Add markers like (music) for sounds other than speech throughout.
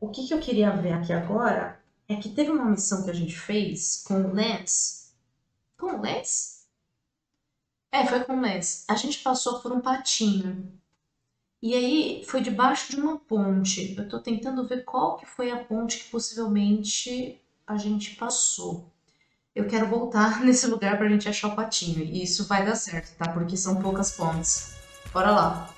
O que, que eu queria ver aqui agora é que teve uma missão que a gente fez com o Lance. Com o Lance? É, foi com o Lance. A gente passou por um patinho. E aí foi debaixo de uma ponte. Eu tô tentando ver qual que foi a ponte que possivelmente a gente passou. Eu quero voltar (laughs) nesse lugar pra gente achar o patinho. E isso vai dar certo, tá? Porque são poucas pontes. Bora lá.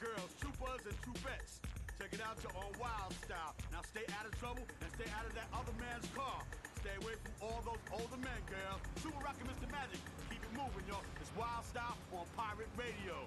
Girls, troopers and troopettes. Check it out, you're on wild style. Now stay out of trouble and stay out of that other man's car. Stay away from all those older men, girl. Super rockin' Mr. Magic. Keep it moving, y'all. It's Wild Style on Pirate Radio.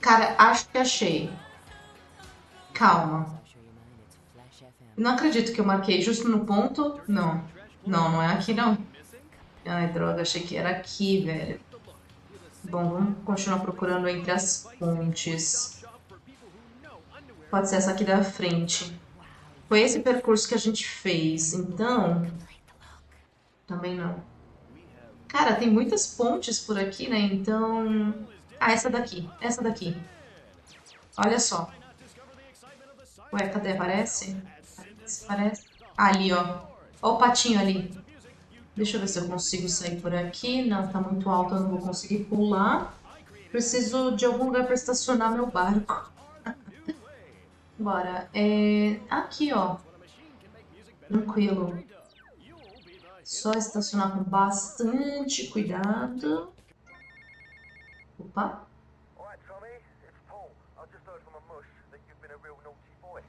Cara, acho que achei. Calma. Não acredito que eu marquei justo no ponto. Não. Não, não é aqui não. Ai, droga, achei que era aqui, velho. Bom, vamos continuar procurando entre as pontes. Pode ser essa aqui da frente. Foi esse percurso que a gente fez, então... Também não. Cara, tem muitas pontes por aqui, né? Então... Ah, essa daqui. Essa daqui. Olha só. Ué, cadê? Aparece? Parece. Ah, ali, ó. Ó o patinho ali. Deixa eu ver se eu consigo sair por aqui. Não, tá muito alto, eu não vou conseguir pular. Preciso de algum lugar para estacionar meu barco. (laughs) Bora. É... Aqui, ó. Tranquilo. Só estacionar com bastante cuidado. Opa. Alright, Tommy, it's Paul. I just heard from a mush that you've been a real naughty boy.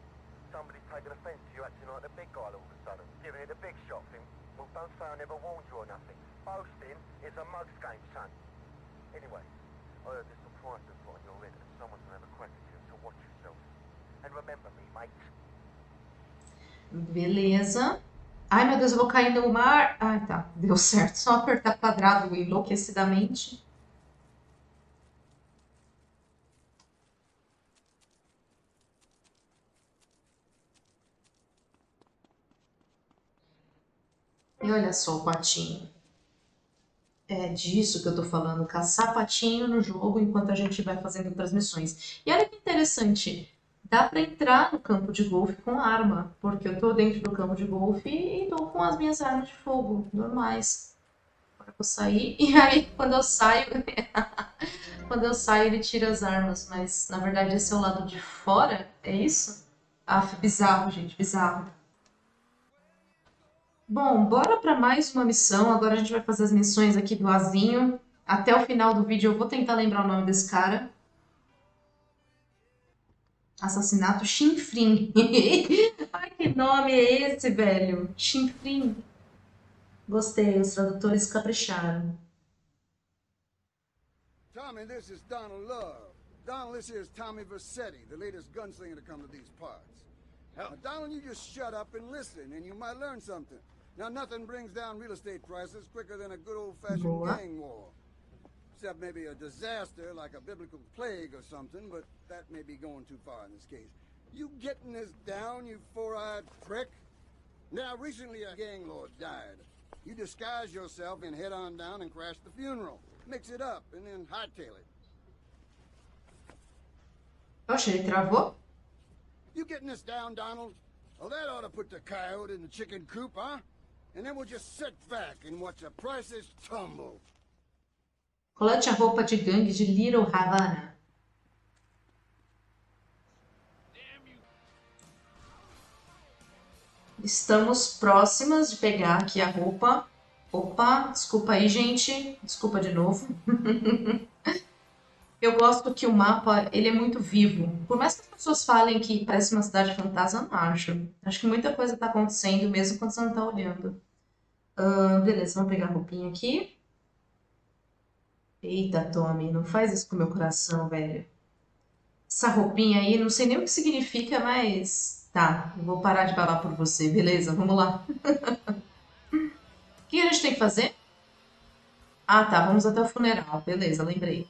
Somebody's taken offence to you acting like the big guy all of a sudden, giving it a big shot thing. Well, don't say I never warned you or nothing. Boasting is a mug's game, son. Anyway, I heard there's some prices put on your head and someone's gonna have a crack at you, so watch yourself. And remember me, mate. Beleza. Ai, meu Deus, eu vou cair no mar. Ai, tá. Deu certo. Só apertar quadrado enlouquecidamente. E olha só o patinho. É disso que eu tô falando, caçar patinho no jogo enquanto a gente vai fazendo transmissões. E olha que interessante, dá para entrar no campo de golfe com arma, porque eu tô dentro do campo de golfe e tô com as minhas armas de fogo normais. Agora eu vou sair (laughs) e aí quando eu saio, (laughs) quando eu saio ele tira as armas, mas na verdade esse é o lado de fora, é isso? Ah, bizarro, gente, bizarro. Bom, bora para mais uma missão. Agora a gente vai fazer as missões aqui do Azinho. Até o final do vídeo eu vou tentar lembrar o nome desse cara. Assassinato Chinfrim. (laughs) Ai, que nome é esse, velho? Chinfrim. Gostei, os tradutores capricharam. Tommy, this is Donald Love. Donald, this is Tommy Versetti, the latest gunslinger to come to these parts. Now, Donald, you just shut up and listen, and you might learn something. Now, nothing brings down real estate prices quicker than a good old-fashioned gang war. Except maybe a disaster like a biblical plague or something, but that may be going too far in this case. You getting this down, you four-eyed prick? Now, recently a gang lord died. You disguise yourself and head on down and crash the funeral. Mix it up and then hightail it. Oxe, ele travou? You getting this down, Donald? Well, that ought to put the coyote in the chicken coop, huh? And then we'll just sit back and watch the prices tumble. Colete a roupa de gangue de Little Havana. Estamos próximas de pegar aqui a roupa. Opa, desculpa aí, gente. Desculpa de novo. (laughs) Eu gosto que o mapa, ele é muito vivo. Por mais que as pessoas falem que parece uma cidade fantasma, não acho. Acho que muita coisa tá acontecendo mesmo quando você não tá olhando. Ahn, beleza, vamos pegar a roupinha aqui. Eita, Tommy, não faz isso com o meu coração, velho. Essa roupinha aí, não sei nem o que significa, mas tá, eu vou parar de babar por você, beleza? Vamos lá. (laughs) O que a gente tem que fazer? Ah, tá, vamos até o funeral, beleza, lembrei.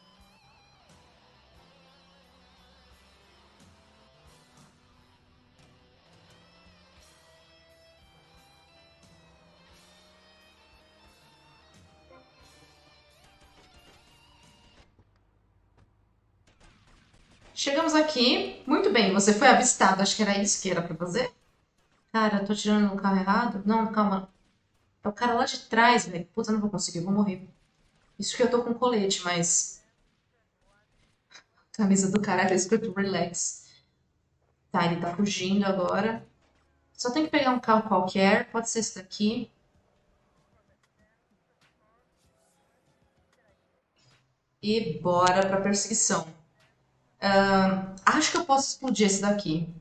Chegamos aqui. Muito bem, você foi avistado. Acho que era isso que era pra fazer. Cara, tô tirando no carro errado? Não, calma. É o cara lá de trás, velho. Puta, não vou conseguir, vou morrer. Isso que eu tô com colete, mas. (laughs) Camisa do cara é escrito relax. Tá, ele tá fugindo agora. Só tem que pegar um carro qualquer. Pode ser esse daqui. E bora pra perseguição. Ahn, acho que eu posso explodir esse daqui.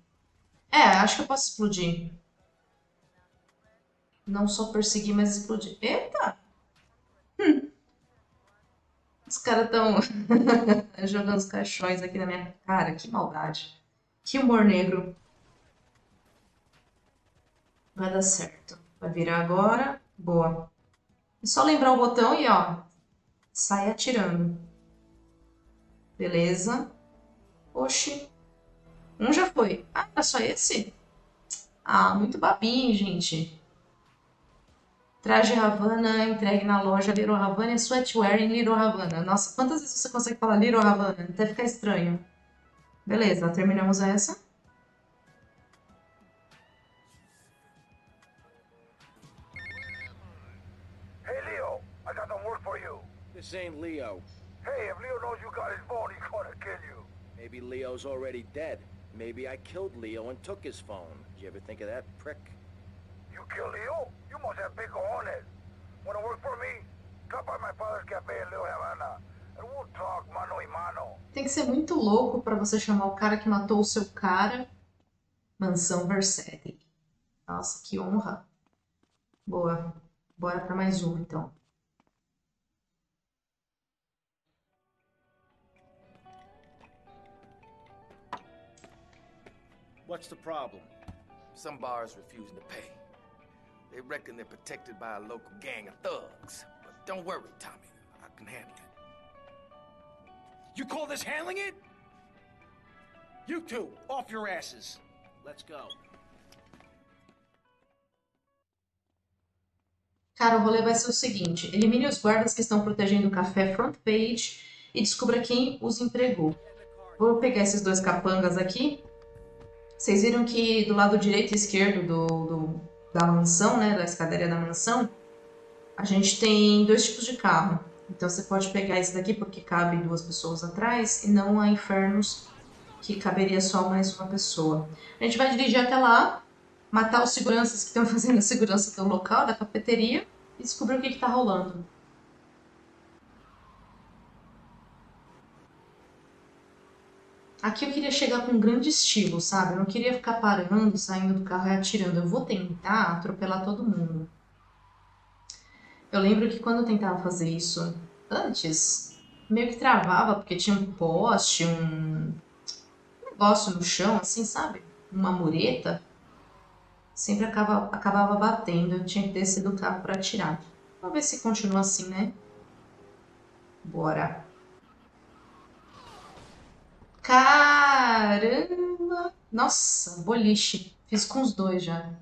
É, acho que eu posso explodir. Não só perseguir, mas explodir. Eita! Hum. Os caras estão (laughs) jogando os caixões aqui na minha cara. Que maldade. Que humor negro. Vai dar certo. Vai virar agora. Boa. É só lembrar o botão e ó. Sai atirando. Beleza. Oxi. Um já foi. Ah, era só esse? Ah, muito babinho, gente. Traje Havana entregue na loja Little Havana e sweatwear em Little Havana. Nossa, quantas vezes você consegue falar Little Havana? Até ficar estranho. Beleza, terminamos essa. Hey, Leo, I got some work for you. This ain't Leo. Hey, if Leo knows you got his phone, he's gonna kill you. Maybe Leo's already dead. Maybe I killed Leo and took his phone. Did you ever think of that, prick? You kill Leo? You must have big cojones. Wanna work for me? Drop by my father's cafe in Little Havana, and we'll talk mano y mano. Tem que ser muito louco pra você chamar o cara que matou o seu cara Mansão Versetti. Nossa, que honra. Boa. Bora pra mais um, então. What's the problem? Some bars refusing to pay. They reckon they're protected by a local gang of thugs. But don't worry, Tommy. I can handle it. You call this handling it? You two, off your asses. Let's go. Cara, o rolê vai ser o seguinte: elimine os guardas que estão protegendo o café front page e descubra quem os empregou. Vou pegar esses dois capangas aqui. Vocês viram que do lado direito e esquerdo do, do- da mansão, né, da escadaria da mansão, a gente tem dois tipos de carro. Então você pode pegar esse daqui porque cabe duas pessoas atrás e não a Infernos que caberia só mais uma pessoa. A gente vai dirigir até lá, matar os seguranças que estão (laughs) fazendo a segurança do local, da cafeteria e descobrir o que está rolando. Aqui eu queria chegar com um grande estilo, sabe? Eu não queria ficar parando, saindo do carro e atirando. Eu vou tentar atropelar todo mundo. Eu lembro que quando eu tentava fazer isso antes, meio que travava, porque tinha um poste, um negócio no chão, assim, sabe? Uma mureta. Sempre acaba, acabava batendo, eu tinha que descer do carro para atirar. Vamos ver se continua assim, né? Bora. Caramba! Nossa, boliche. Fiz com os dois já.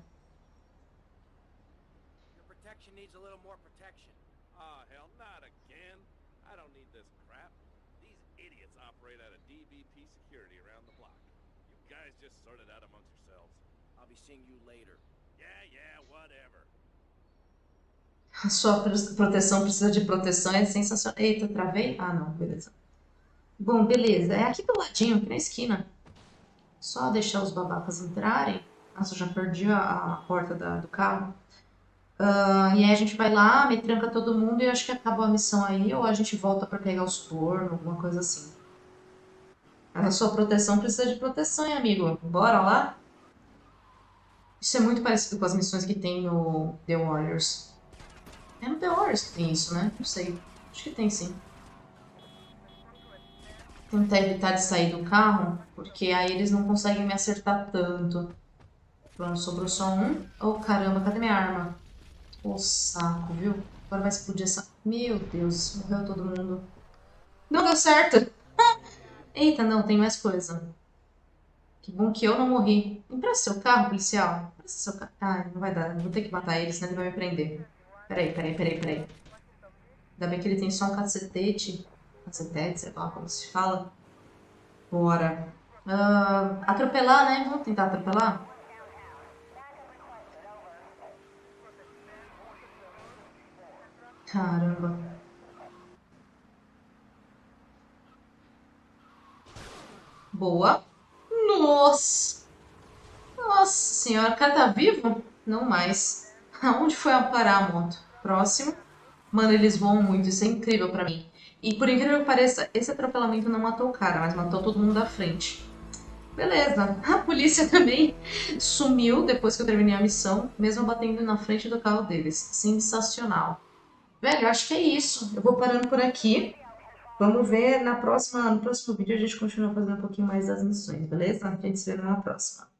A. Ah, sua pro- proteção precisa de proteção, é sensacional. Eita, travei? Ah, não, beleza. Bom, beleza. É aqui do ladinho, aqui na esquina. Só deixar os babacas entrarem. Nossa, eu já perdi a, a porta da- do carro. Ah, e aí a gente vai lá, me tranca todo mundo e acho que acabou a missão aí, ou a gente volta pra pegar os tornos, alguma coisa assim. A sua proteção precisa de proteção, hein, amigo? Bora lá? Isso é muito parecido com as missões que tem no The Warriors. É no The Warriors que tem isso, né? Não sei. Acho que tem sim. Tentar evitar de sair do carro, porque aí eles não conseguem me acertar tanto. Pronto, sobrou só um. Oh, caramba, cadê minha arma? Ô, saco, viu? Agora vai explodir essa... Meu Deus, morreu todo mundo. Não deu certo! (laughs) Eita, não, tem mais coisa. Que bom que eu não morri. Empresta seu carro, policial. Empresta seu carro. Ai, não vai dar. Vou ter que matar ele, senão ele vai me prender. Peraí, peraí, peraí, peraí. Ainda bem que ele tem só um cacetete. Cacetete, sei lá como se fala. Bora. Ah, atropelar, né? Vamos tentar atropelar? Caramba. Boa. Nossa. Nossa senhora, o cara tá vivo? Não mais. Aonde foi parar a moto? Próximo. Mano, eles voam muito, isso é incrível pra mim. E por incrível que pareça, esse atropelamento não matou o cara, mas matou todo mundo da frente. Beleza. A polícia (laughs) também sumiu depois que eu terminei a missão, mesmo batendo na frente do carro deles. Sensacional. Velho, acho que é isso. Eu vou parando por aqui. Vamos ver na próxima, no próximo vídeo a gente continua fazendo um pouquinho mais das missões, beleza? A gente se vê na próxima.